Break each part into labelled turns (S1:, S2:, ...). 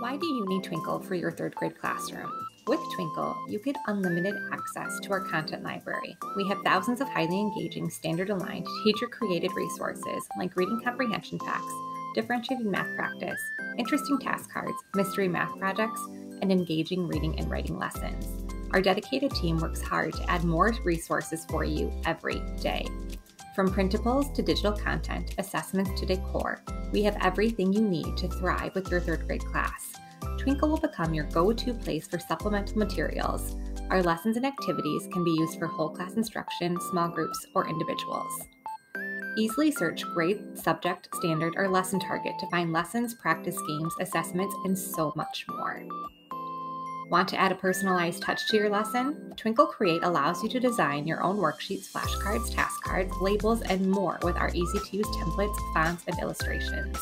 S1: Why do you need Twinkl for your third grade classroom? With Twinkl, you get unlimited access to our content library. We have thousands of highly engaging, standard aligned, teacher created resources like reading comprehension packs, differentiated math practice, interesting task cards, mystery math projects, and engaging reading and writing lessons. Our dedicated team works hard to add more resources for you every day. From printables to digital content, assessments to decor, we have everything you need to thrive with your third grade class. Twinkl will become your go to place for supplemental materials. Our lessons and activities can be used for whole class instruction, small groups, or individuals. Easily search grade, subject, standard, or lesson target to find lessons, practice games, assessments, and so much more. Want to add a personalized touch to your lesson? Twinkl Create allows you to design your own worksheets, flashcards, task cards, labels, and more with our easy to use templates, fonts, and illustrations.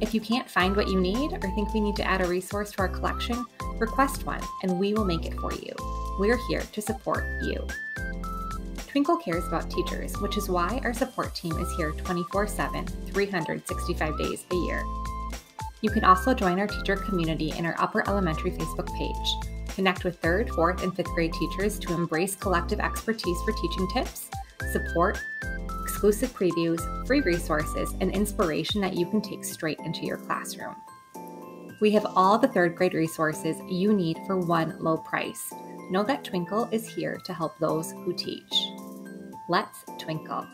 S1: If you can't find what you need or think we need to add a resource to our collection, request one and we will make it for you. We're here to support you. Twinkl cares about teachers, which is why our support team is here 24 7, 365 days a year. You can also join our teacher community in our Upper Elementary Facebook page. Connect with third, fourth, and fifth grade teachers to embrace collective expertise for teaching tips, support, exclusive previews, free resources, and inspiration that you can take straight into your classroom. We have all the third grade resources you need for one low price. Know that Twinkl is here to help those who teach. Let's twinkle.